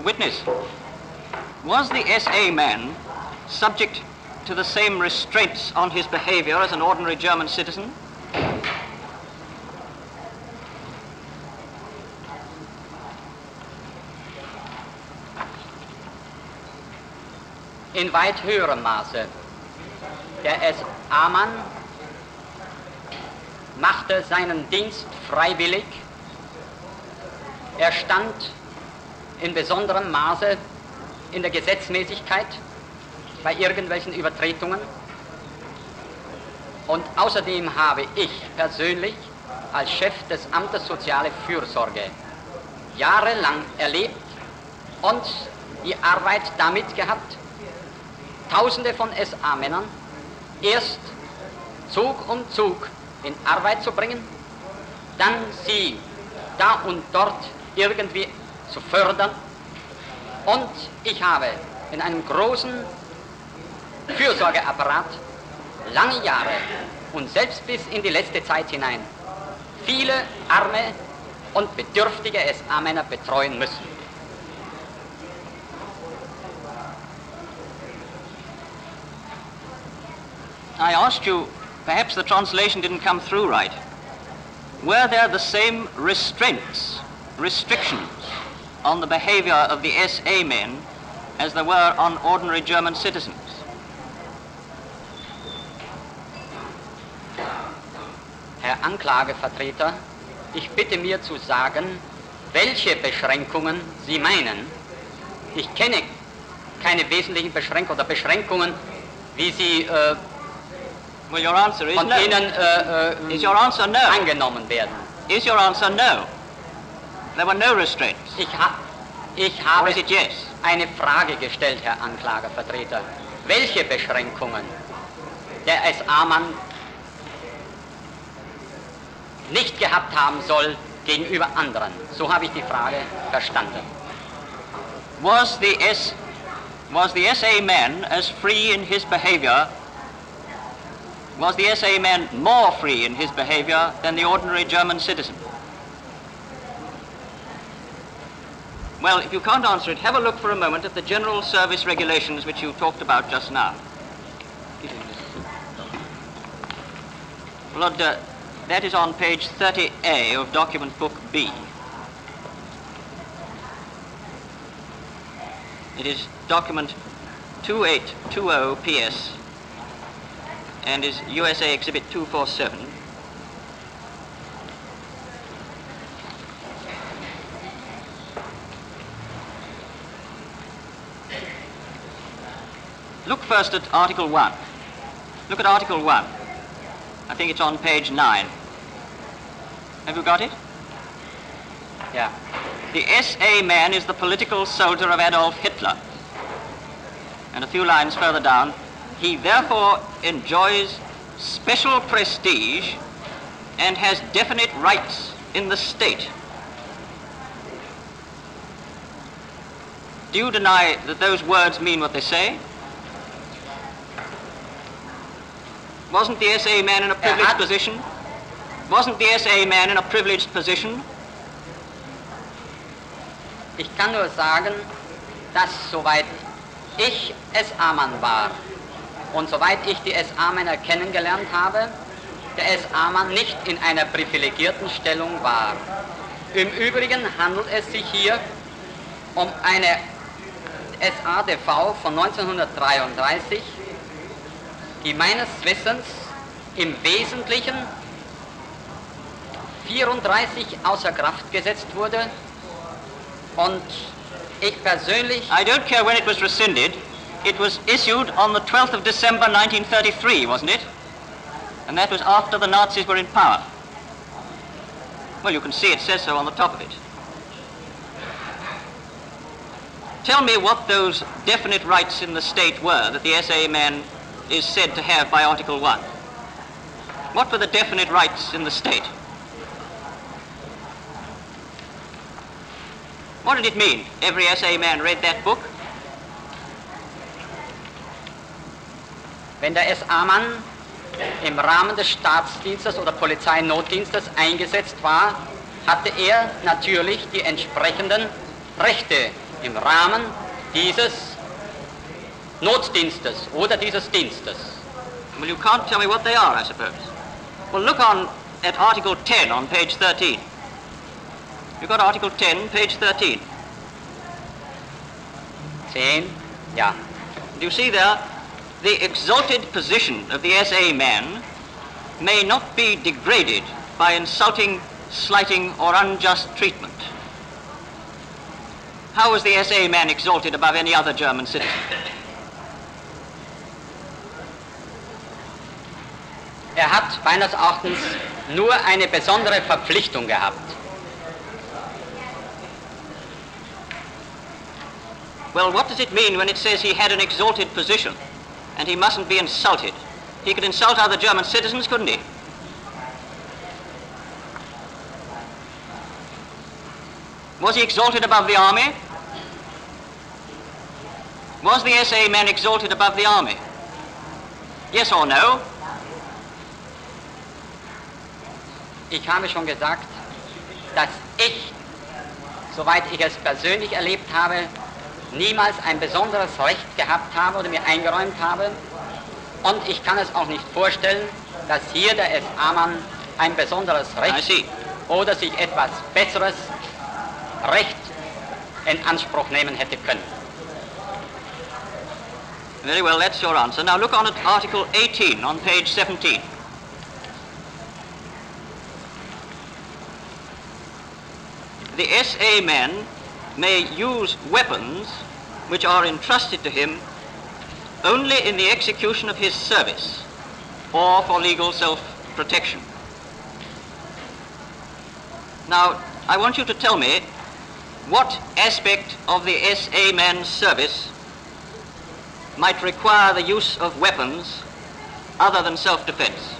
witness, was the SA man subject to the same restraints on his behavior as an ordinary German citizen? In weit höherem Maße. Der SA-Mann machte seinen Dienst freiwillig. Er stand in besonderem Maße in der Gesetzmäßigkeit bei irgendwelchen Übertretungen. Und außerdem habe ich persönlich als Chef des Amtes Soziale Fürsorge jahrelang erlebt und die Arbeit damit gehabt, Tausende von SA-Männern erst Zug um Zug in Arbeit zu bringen, dann sie da und dort irgendwie zu fördern. Und ich habe in einem großen Fürsorgeapparat lange Jahre und selbst bis in die letzte Zeit hinein viele arme und bedürftige SA-Männer betreuen müssen. I asked you, perhaps the translation didn't come through right. Were there the same restraints, restrictions on the behavior of the SA men as there were on ordinary German citizens? Herr Anklagevertreter, ich bitte mir zu sagen, welche Beschränkungen Sie meinen. Ich kenne keine wesentlichen Beschränkungen oder Beschränkungen, wie Sie äh, Well, your answer is von no. Ihnen äh, äh, Is your answer no? angenommen werden. Is your answer no? There were no restraints. Ich, ha ich habe yes? eine Frage gestellt, Herr Anklagevertreter. Welche Beschränkungen der SA-Mann nicht gehabt haben soll gegenüber anderen? So habe ich die Frage verstanden. Was the S was the SA man as free in his behavior was the SA man more free in his behavior than the ordinary German citizen? Well, if you can't answer it, have a look for a moment at the general service regulations which you talked about just now. Lord, uh, that is on page 30A of document book B. It is document 2820 PS and is USA Exhibit 247. Look first at Article 1. Look at Article 1. I think it's on page 9. Have you got it? Yeah. The SA man is the political soldier of Adolf Hitler. And a few lines further down, he therefore enjoys special prestige and has definite rights in the state. Do you deny that those words mean what they say? Wasn't the SA man in a privileged position? Wasn't the SA man in a privileged position? Ich kann nur sagen, dass soweit ich SA-Mann war und soweit ich die SA-Männer kennengelernt habe, der SA-Mann nicht in einer privilegierten Stellung war. Im Übrigen handelt es sich hier um eine SADV von 1933, die meines Wissens im Wesentlichen 34 außer Kraft gesetzt wurde und ich persönlich I don't care when it was rescinded. It was issued on the 12th of December 1933, wasn't it? And that was after the Nazis were in power. Well, you can see it says so on the top of it. Tell me what those definite rights in the state were that the SA man is said to have by Article 1. What were the definite rights in the state? What did it mean? Every SA man read that book? Wenn der SA-Mann im Rahmen des Staatsdienstes oder Polizeinotdienstes eingesetzt war, hatte er natürlich die entsprechenden Rechte im Rahmen dieses Notdienstes oder dieses Dienstes. Well, you can't tell me what they are, I suppose. Well, look on at Article 10 on page 13. You've got Article 10, page 13. 10, yeah. Do you see there? The exalted position of the SA man may not be degraded by insulting, slighting, or unjust treatment. How was the SA man exalted above any other German citizen? Er hat meines Erachtens nur eine besondere Verpflichtung gehabt. Well, what does it mean when it says he had an exalted position and he mustn't be insulted? He could insult other German citizens, couldn't he? Was he exalted above the army? Was the SA man exalted above the army? Yes or no? Ich habe schon gesagt, dass ich, soweit ich es persönlich erlebt habe, niemals ein besonderes Recht gehabt habe oder mir eingeräumt habe. Und ich kann es auch nicht vorstellen, dass hier der SA-Mann ein besonderes Recht oder sich etwas Besseres Recht in Anspruch nehmen hätte können. Very well, that's your answer. Now look on at Article 18 on page 17. The SA man may use weapons which are entrusted to him only in the execution of his service or for legal self-protection. Now, I want you to tell me what aspect of the SA man's service might require the use of weapons other than self-defense.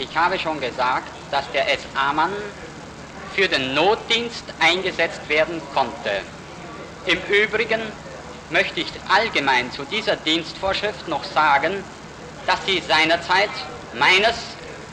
Ich habe schon gesagt, dass der SA-Mann für den Notdienst eingesetzt werden konnte. Im Übrigen möchte ich allgemein zu dieser Dienstvorschrift noch sagen, dass sie seinerzeit meines,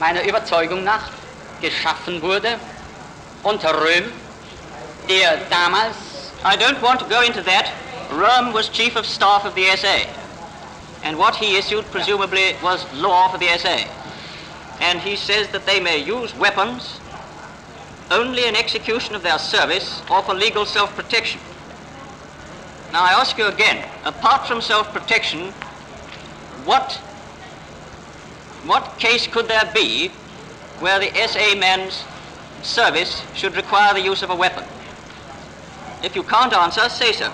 meiner Überzeugung nach geschaffen wurde unter Röhm, der damals I don't want to go into that. Röhm was chief of staff of the SA, and what he issued presumably was law for the SA. And he says that they may use weapons only in execution of their service or for legal self-protection. Now I ask you again, apart from self-protection, what, what case could there be where the SA man's service should require the use of a weapon? If you can't answer, say so.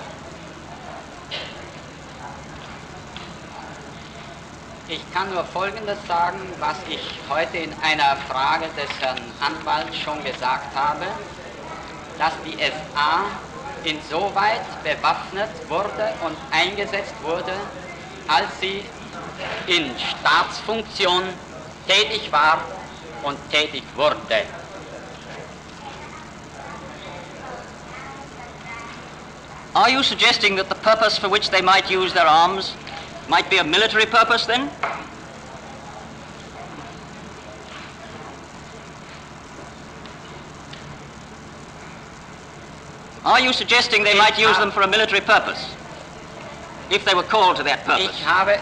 Ich kann nur Folgendes sagen, was ich heute in einer Frage des Herrn Anwalts schon gesagt habe, dass die SA insoweit bewaffnet wurde und eingesetzt wurde, als sie in Staatsfunktion tätig war und tätig wurde. Are you suggesting that the purpose for which they might use their arms might be a military purpose then? Are you suggesting they might use them for a military purpose? If they were called to that purpose? Ich habe,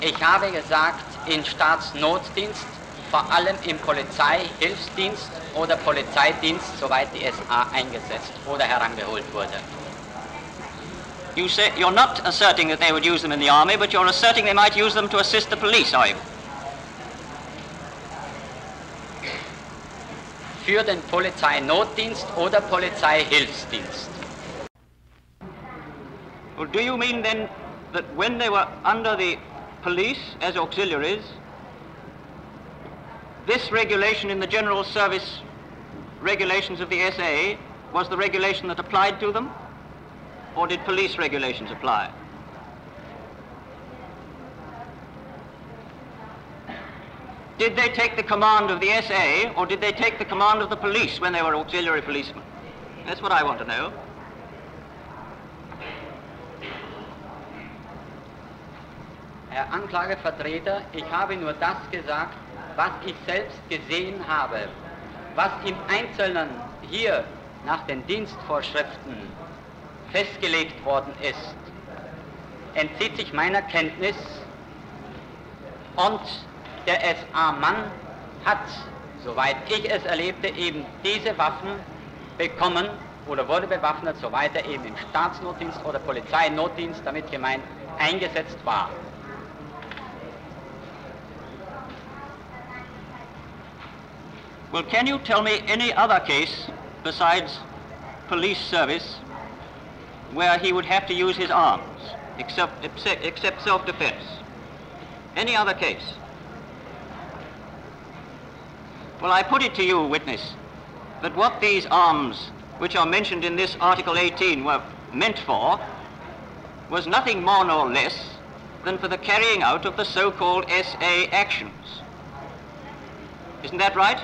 ich habe gesagt, in Staatsnotdienst, vor allem im Polizeihilfsdienst oder Polizeidienst, soweit die SA eingesetzt oder herangeholt wurde. You say you're not asserting that they would use them in the army, but you're asserting they might use them to assist the police, are you? Für den Polizeinotdienst oder Polizeihilfsdienst. Well, do you mean then that when they were under the police as auxiliaries, this regulation in the general service regulations of the SA was the regulation that applied to them? Or did police regulations apply? Did they take the command of the SA or did they take the command of the police when they were auxiliary policemen? That's what I want to know. Herr Anklagevertreter, ich habe nur das gesagt, was ich selbst gesehen habe. Was im Einzelnen hier nach den Dienstvorschriften festgelegt worden ist, entzieht sich meiner Kenntnis und der SA-Mann hat, soweit ich es erlebte, eben diese Waffen bekommen oder wurde bewaffnet, soweit er eben im Staatsnotdienst oder Polizeinotdienst, damit gemeint, eingesetzt war. Well, can you tell me any other case besides police service where he would have to use his arms, except, except, self-defense? Any other case? Well, I put it to you, witness, that what these arms, which are mentioned in this Article 18, were meant for was nothing more nor less than for the carrying out of the so-called SA actions. Isn't that right?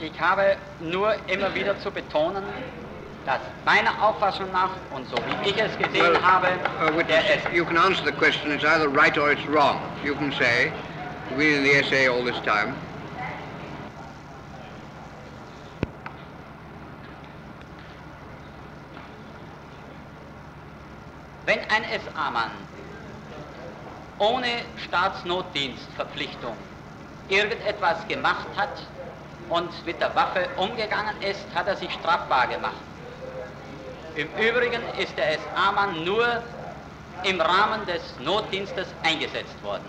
Ich habe nur immer wieder zu betonen, dass meiner Auffassung nach und so wie ich es gesehen Well, habe, uh, der es you can answer the question. It's either right or it's wrong. You can say, been in the SA all this time. Wenn ein SA-Mann ohne Staatsnotdienstverpflichtung irgendetwas gemacht hat und mit der Waffe umgegangen ist, hat er sich strafbar gemacht. Im Übrigen ist der SA-Mann nur im Rahmen des Notdienstes eingesetzt worden.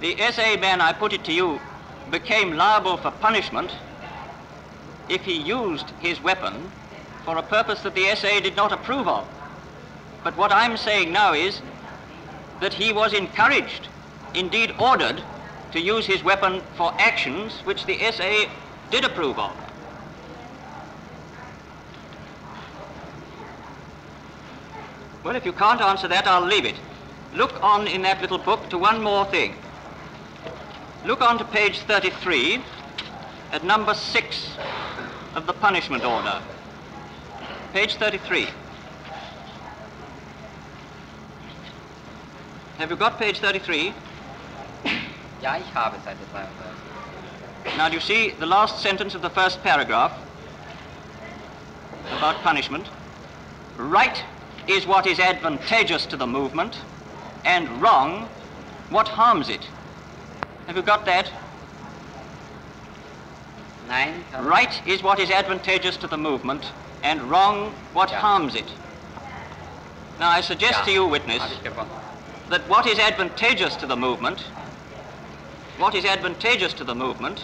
The SA man, I put it to you, became liable for punishment if he used his weapon for a purpose that the SA did not approve of. But what I'm saying now is that he was encouraged, indeed ordered, to use his weapon for actions which the SA did approve of. Well, if you can't answer that, I'll leave it. Look on in that little book to one more thing. Look on to page 33 at number 6 of the punishment order. Page 33. Have you got page 33? Ja, ich habe Seite 33. Now, do you see the last sentence of the first paragraph about punishment? Right is what is advantageous to the movement, and wrong what harms it. Have you got that? Nein, Right is what is advantageous to the movement, and wrong what Yeah. harms it. Now, I suggest Ja, to you, witness, habe ich gefunden. that what is advantageous to the movement, what is advantageous to the movement,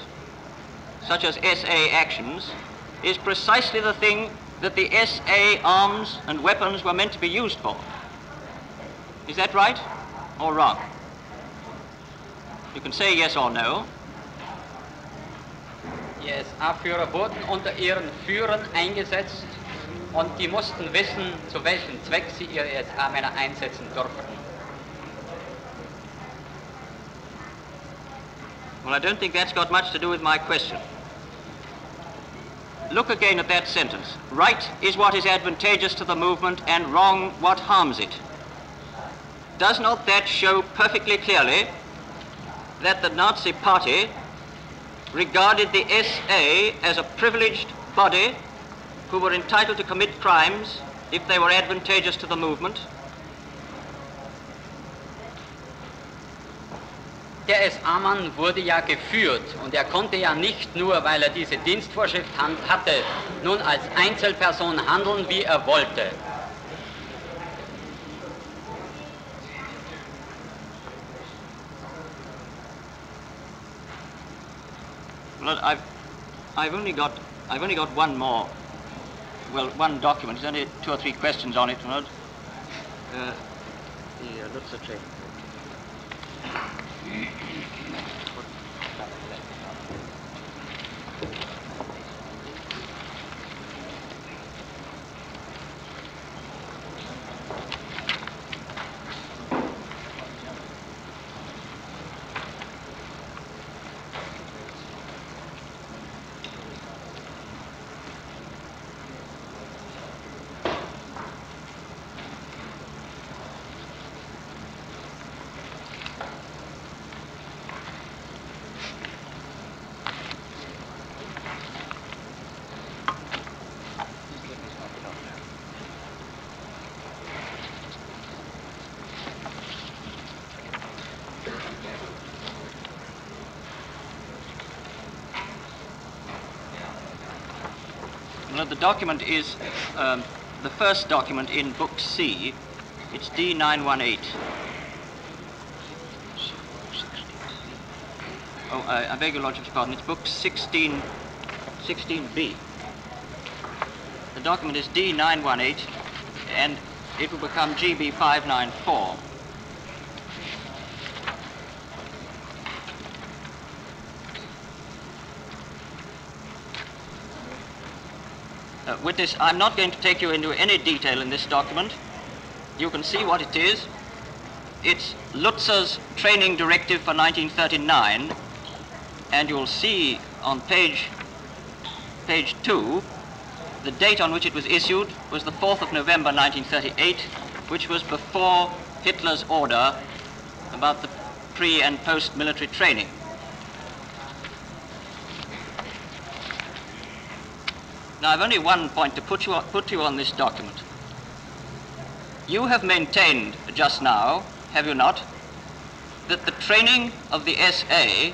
such as SA actions, is precisely the thing that the SA arms and weapons were meant to be used for. Is that right or wrong? You can say yes or no. Die SA-Führer wurden unter ihren Führern eingesetzt und die mussten wissen, zu welchem Zweck sie ihre SA-Männer einsetzen durften. Well, I don't think that's got much to do with my question. Look again at that sentence. Right is what is advantageous to the movement, and wrong what harms it. Does not that show perfectly clearly that the Nazi Party regarded the SA as a privileged body who were entitled to commit crimes if they were advantageous to the movement? Der SA-Mann wurde ja geführt und er konnte ja nicht nur, weil er diese Dienstvorschrift hatte, nun als Einzelperson handeln, wie er wollte. Well, I've, I've only got, I've only got one more, well, one document. There's only two or three questions on it, Ronald. Uh, the uh, Lutzer trade. 何? The document is um, the first document in Book C. It's D918. Oh, I, I beg your lordship's pardon. It's Book 16, 16B. The document is D918, and it will become GB594. Uh, witness, I'm not going to take you into any detail in this document. You can see what it is. It's Lutze's training directive for 1939, and you'll see on page, page 2, the date on which it was issued was the 4th of November 1938, which was before Hitler's order about the pre and post military training. Now, I've only one point to put you, on, put you on this document. You have maintained just now, have you not, that the training of the SA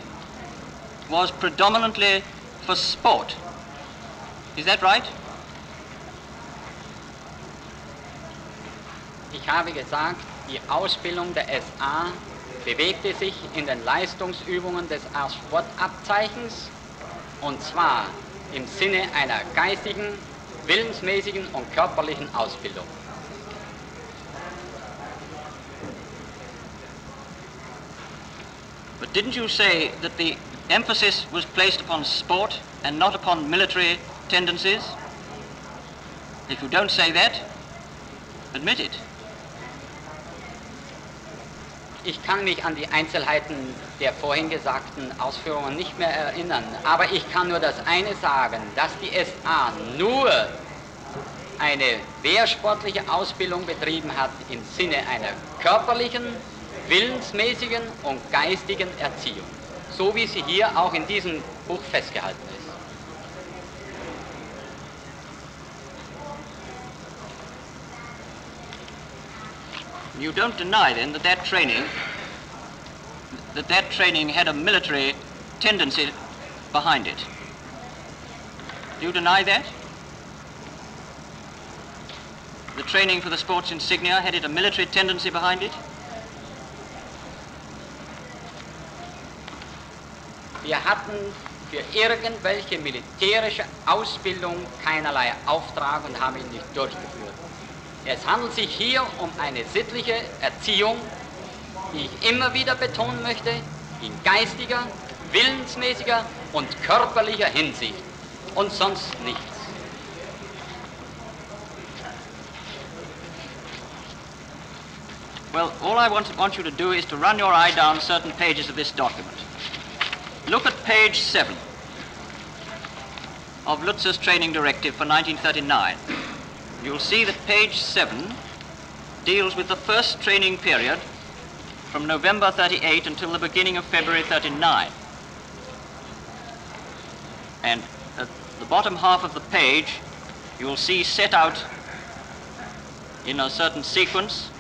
was predominantly for sport. Is that right? Ich habe gesagt, die Ausbildung der SA bewegte sich in den Leistungsübungen des Sportabzeichens und zwar im Sinne einer geistigen, willensmäßigen und körperlichen Ausbildung. But didn't you say that the emphasis was placed upon sport and not upon military tendencies? If you don't say that, admit it. Ich kann mich an die Einzelheiten der vorhin gesagten Ausführungen nicht mehr erinnern, aber ich kann nur das eine sagen, dass die SA nur eine wehrsportliche Ausbildung betrieben hat im Sinne einer körperlichen, willensmäßigen und geistigen Erziehung, so wie sie hier auch in diesem Buch festgehalten ist. You don't deny then that that training, that that training had a military tendency behind it. Do you deny that? The training for the sports insignia, had it a military tendency behind it? Wir hatten für irgendwelche militärische Ausbildung keinerlei Auftrag und haben ihn nicht durchgeführt. Es handelt sich hier um eine sittliche Erziehung, die ich immer wieder betonen möchte, in geistiger, willensmäßiger und körperlicher Hinsicht und sonst nichts. Well, all I want, want you to do is to run your eye down certain pages of this document. Look at page 7 of Lutzer's Training Directive for 1939 you'll see that page 7 deals with the first training period from November 38 until the beginning of February 39. And at the bottom half of the page, you'll see set out in a certain sequence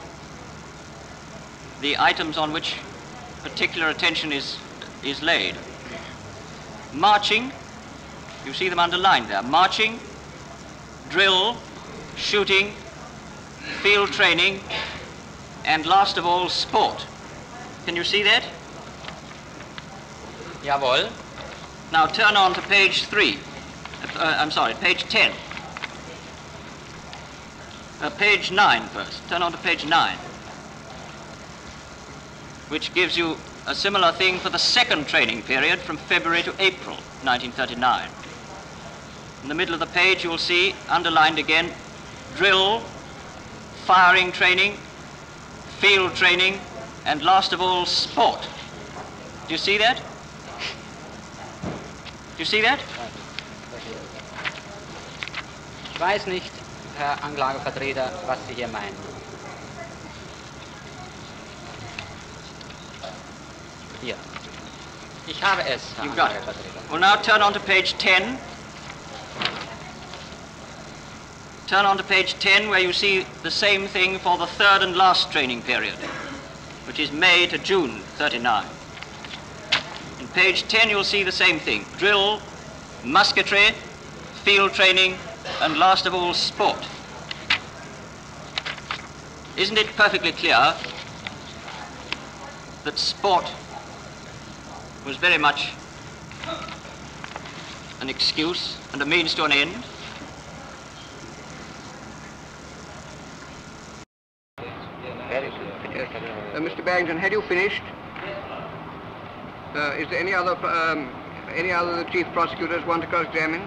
the items on which particular attention is, is laid. Marching, you see them underlined there. Marching, drill, shooting, field training, and last of all, sport. Can you see that? Jawohl. Now turn on to page 3. Uh, I'm sorry, page 10. Uh, page 9 first. Turn on to page 9. Which gives you a similar thing for the second training period from February to April 1939. In the middle of the page, you'll see underlined again drill, firing training, field training, and last of all, sport. Do you see that? Do you see that? Ich weiß nicht, Herr Anklagevertreter, was Sie hier meinen. Hier. Ich habe es, Herr You got it. Anklagevertreter. Well, now turn on to page 10. Turn on to page 10 where you see the same thing for the third and last training period, which is May to June 39. In page 10 you'll see the same thing. Drill, musketry, field training, and last of all, sport. Isn't it perfectly clear that sport was very much an excuse and a means to an end? Uh, Mr. Barrington, had you finished? Uh, is there any other, um, any other the chief prosecutors want to cross-examine?